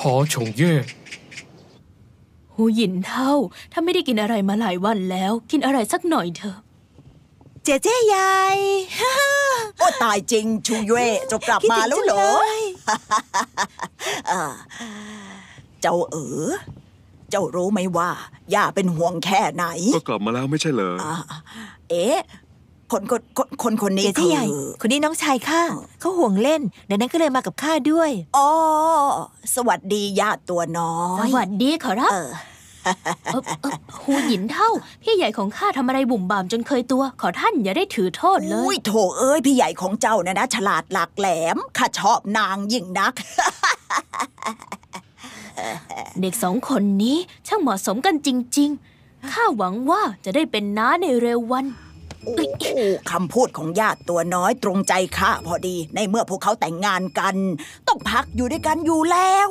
หอฉงเย่หูหยินเท่า ถ้าไม่ได้กินอะไรมาหลายวันแล้ว กินอะไรสักหน่อยเถอะ เจ๊เจ๊ยาย โอ้ตายจริง ชูเย่เจะกลับมาแล้วเหรอ อ่าเจ้าเอ๋อเจ้ารู้ไหมว่าย่าเป็นห่วงแค่ไหน ก็กลับมาแล้วไม่ใช่เหรอ อ่าเอ๊ะ คนคนคนคนคนนี้เจ๊เจ๊คือใหญ่ คนนี้น้องชายข้าเขาห่วงเล่นดังนั้นก็เลยมากับข้าด้วยอ๋อสวัสดีญาติตัวน้อสยวัสดีขอรับเออเอ่อเอ่อหูหยินเท่า พี่ใหญ่ของข้าทำอะไรบุ่มบามจนเคยตัว ขอท่านอย่าได้ถือโทษเลอุ้ยยโถเอ้ยพี่ใหญ่ของเจ้านะนะ ฉลาดหลักแหลมข้าชอบนางยิ่งนัก เด็กสองคนนี้ช่างเหมาะสมกันจริง ๆ ข้าหวังว่าจะได้เป็นน้าในเร็ววัน โอ้คำพูดของญาติตัวน้อยตรงใจข้าพอดี ในเมื่อพวกเขาแต่งงานกัน ต้องพักอยู่ด้วยกันอยู่แล้ว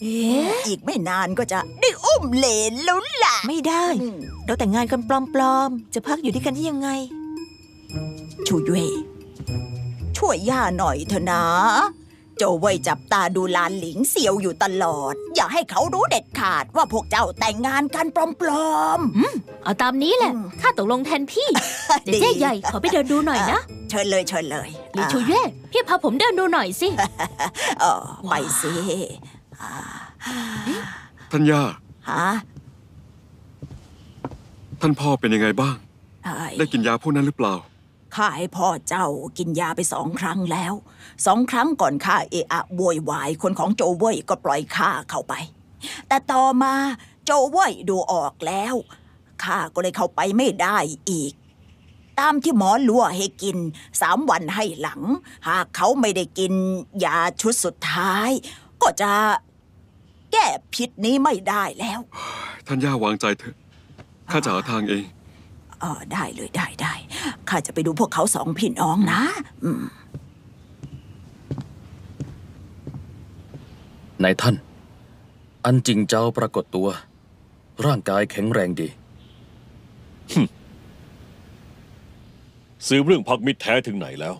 เอ๊ะอีกไม่นานก็จะได้อุ้มเหลนแล้วล่ะ ไม่ได้อืมเราแต่งงานกันปลอมๆ จะพักอยู่ด้วยกันได้ยังไง ชูเย่ช่วยย่าหน่อยเถอะนะ โจเว่ยจับตาดูหลานหลิงเซียวอยู่ตลอด อย่าให้เขารู้เด็ดขาดว่าพวกเจ้าแต่งงานกันปลอมเอาตามนี้แหละอืมข้าตกลงแทนพี่ๆเดี๋ยวเจ๊ใหญ่ขอไปเดินดูหน่อยนะ เชิญเลยเชิญเลยหลีชูเย่พี่พาผมเดินดูหน่อยสิเออไปสิท่านย่าฮะท่านพ่อเป็นยังไงบ้างเอ้ยได้กินยาพวกนั้นหรือเปล่า ข้าให้พ่อเจ้ากินยาไปสองครั้งแล้ว สองครั้งก่อนข้าเอะอะโวยวายคนของโจเว่ยก็ปล่อยข้าเข้าไป แต่ต่อมาโจเว่ยดูออกแล้วข้าก็เลยเข้าไปไม่ได้อีก ตามที่หมอลัวให้กินสามวันให้หลัง หากเขาไม่ได้กินยาชุดสุดท้าย ก็จะแก้พิษนี้ไม่ได้แล้ว ท่านย่าวางใจเถอะข้าจะหาทางเอง เออได้เลยได้ได้ ข้าจะไปดูพวกเขาสองพี่น้องนะอืมนายท่าน อันจริงเจ้าปรากฏตัว ร่างกายแข็งแรงดีสืบเรื่องพักมิตรแท้ถึงไหนแล้ว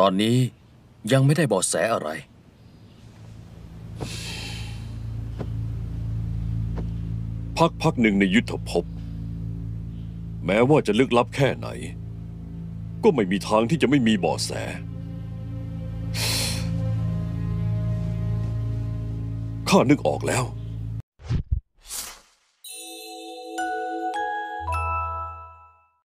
ตอนนี้ยังไม่ได้เบาะแสอะไร พักพักหนึ่งในยุทธภพ แม้ว่าจะลึกลับแค่ไหน ก็ไม่มีทางที่จะไม่มีเบาะแส ข้านึกออกแล้ว